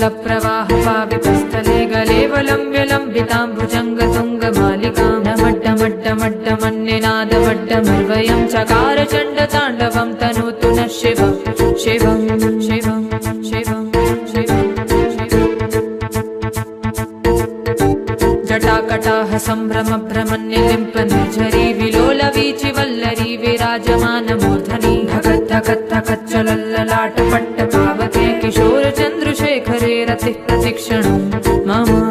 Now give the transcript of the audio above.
जलप्रवाह पावितस्थले गलेवलम्ब्य लम्बिताम्बुजङ्गतुङ्गमालिकां डमड्डमड्डमड्डमन्यनादमड्डमर्वयं चकार चण्डताण्डवं तनोतु नः शिवं शिवं शिवं शिवं जटाकटाः सम्भ्रम भ्रमन्यलिम्प निर्झरी विलोल वीचि वल्लरी विराजमानमूर्धनि। धगत् धगत् धगच्चलल्ललाट पट्ट पावके किशोर पाठरे रतिः प्रशिक्षणं मम